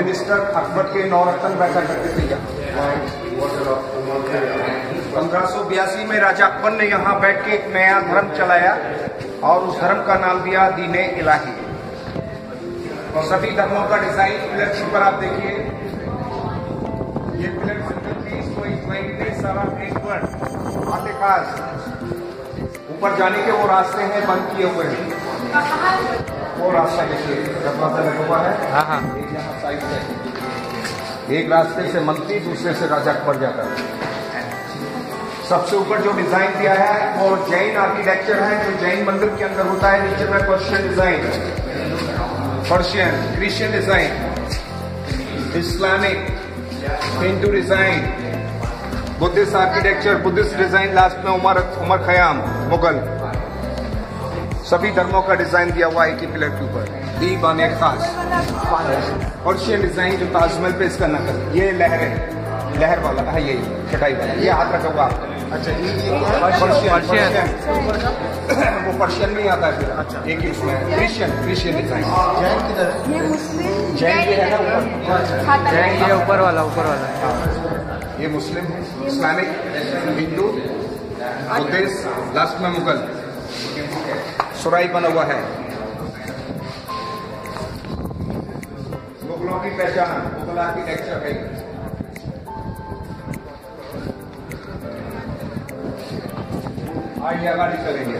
Minister Akbar के नौरत्न बैठा करते थे यहाँ। पंद्रह सौ बयासी में राजा अकबर ने यहाँ बैठ के एक नया धर्म चलाया और उस धर्म का नाम दिया दीने इलाही। और सभी धर्मों का डिज़ाइन पिलर के ऊपर आप देखिए। ये पिलर सिंगल पीस कोई ट्वेंटी सेवन एट वन आते ऊपर जाने के वो रास्ते हैं, बंद किए हुए हैं। वो रास्ता देखिए दरवाज़ा लगा हुआ है हाँ हाँ। एक यहाँ साइड से एक रास्ते से मंत्री दूसरे से राजा अकबर जाता है। सबसे ऊपर जो डिज़ाइन दिया है वो जैन आर्किटेक्चर है जो जैन मंदिर के अंदर होता है नीचे में Persian design Persian Christian design Islamic Hindu design Buddhist architecture Buddhist design last में उमर उमर खयाम मुगल। सभी धर्मों का डिज़ाइन दिया हुआ है एक ही पिलर के ऊपर। खास पर्शियन डिज़ाइन जो ताजमहल पे इसका नकल। ये लहर है। लहर वाला है यही चटाई वाला। ये हाथ रखा हुआ। आपको अच्छा ये ये है? वो पर्शियन में आता है फिर। अच्छा एक ही उसमें। Christian Christian design. जैन किधर है ये मुस्लिम जैन ये है ना ऊपर? जैन ये ऊपर वाला ऊपर वाला। ये मुस्लिम है। इस्लामिक हिंदू बुद्धिस्ट लास्ट में मुगल। सुराई बना हुआ है। मुगलों की पहचान मुगल आर्किटेक्चर है। आइए आगे चलेंगे।